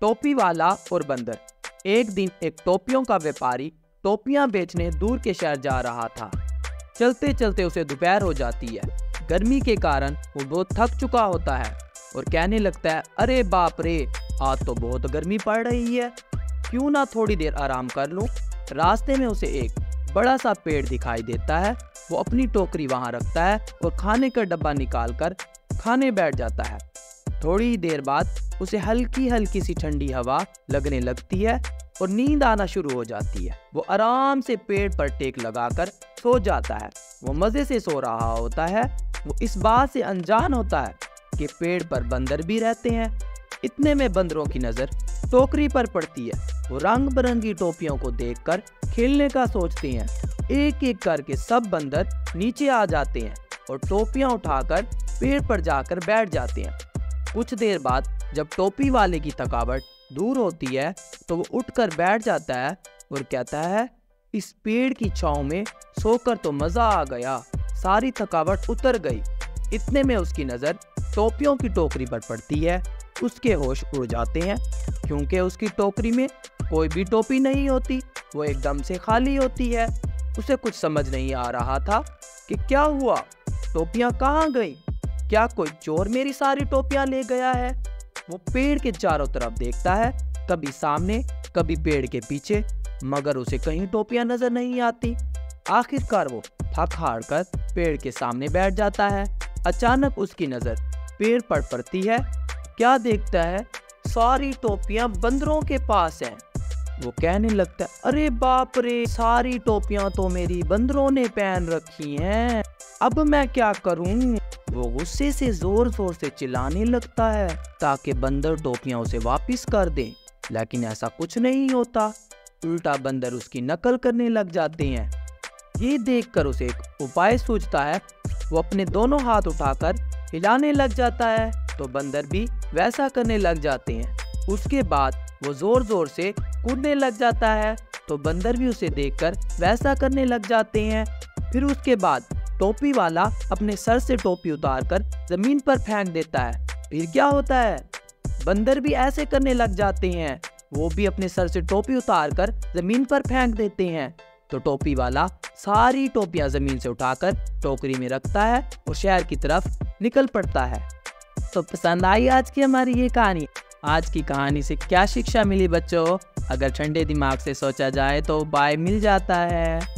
टोपी वाला और बंदर एक दिन एक टोपियों का व्यापारी टोपियाँ बेचने दूर के शहर जा रहा था। चलते चलते उसे दोपहर हो जाती है। गर्मी के कारण वो बहुत थक चुका होता है और कहने लगता है, अरे बाप रे, आज तो बहुत गर्मी पड़ रही है। क्यों ना थोड़ी देर आराम कर लूँ? रास्ते में उसे एक बड़ा सा पेड़ दिखाई देता है। वो अपनी टोकरी वहाँ रखता है और खाने का डब्बा निकाल कर खाने बैठ जाता है। थोड़ी देर बाद उसे हल्की हल्की सी ठंडी हवा लगने लगती है और नींद आना शुरू हो जाती है। वो आराम से पेड़ पर टेक लगाकर सो जाता है। वो मज़े से सो रहा होता है। वो इस बात से अनजान होता है कि पेड़ पर बंदर भी रहते हैं। इतने में बंदरों की नज़र टोकरी पर पड़ती है। वो रंग बिरंगी टोपियों को देखकर खेलने का सोचते हैं। एक एक करके सब बंदर नीचे आ जाते हैं और टोपियाँ उठाकर पेड़ पर जाकर बैठ जाते हैं। कुछ देर बाद जब टोपी वाले की थकावट दूर होती है तो वो उठकर बैठ जाता है और कहता है, इस पेड़ की छाव में सोकर तो मज़ा आ गया। सारी थकावट उतर गई। इतने में उसकी नज़र टोपियों की टोकरी पर पड़ती है। उसके होश उड़ जाते हैं, क्योंकि उसकी टोकरी में कोई भी टोपी नहीं होती। वो एकदम से खाली होती है। उसे कुछ समझ नहीं आ रहा था कि क्या हुआ। टोपियाँ कहाँ गई? क्या कोई चोर मेरी सारी टोपियाँ ले गया है? वो पेड़ के चारों तरफ़ देखता है, कभी सामने, कभी पेड़ के पीछे, मगर उसे कहीं टोपियाँ नज़र नहीं आती। आखिरकार वो थक हार कर पेड़ के सामने बैठ जाता है। अचानक उसकी नज़र पेड़ पर पड़ती है। क्या देखता है? सारी टोपियाँ बंदरों के पास हैं। वो कहने लगता है, अरे बाप रे, सारी टोपियाँ तो मेरी बंदरों ने पहन रखी हैं। अब मैं क्या करूँ? वो गुस्से से ज़ोर ज़ोर से चिल्लाने लगता है, ताकि बंदर टोपियाँ उसे वापस कर दे। लेकिन ऐसा कुछ नहीं होता। उल्टा बंदर उसकी नकल करने लग जाते हैं। ये देखकर उसे एक उपाय सूझता है। वो अपने दोनों हाथ उठाकर हिलाने लग जाता है तो बंदर भी वैसा करने लग जाते हैं। उसके बाद वो ज़ोर ज़ोर से कूदने लग जाता है तो बंदर भी उसे देखकर वैसा करने लग जाते हैं। फिर उसके बाद टोपी वाला अपने सर से टोपी उतारकर ज़मीन पर फेंक देता है। फिर क्या होता है? बंदर भी ऐसे करने लग जाते हैं। वो भी अपने सर से टोपी उतार कर ज़मीन पर फेंक देते हैं। तो टोपी वाला सारी टोपियाँ ज़मीन से उठाकर टोकरी में रखता है और शहर की तरफ़ निकल पड़ता है। तो पसंद आई आज की हमारी ये कहानी? आज की कहानी से क्या शिक्षा मिली बच्चों? अगर ठंडे दिमाग से सोचा जाए तो बाय मिल जाता है।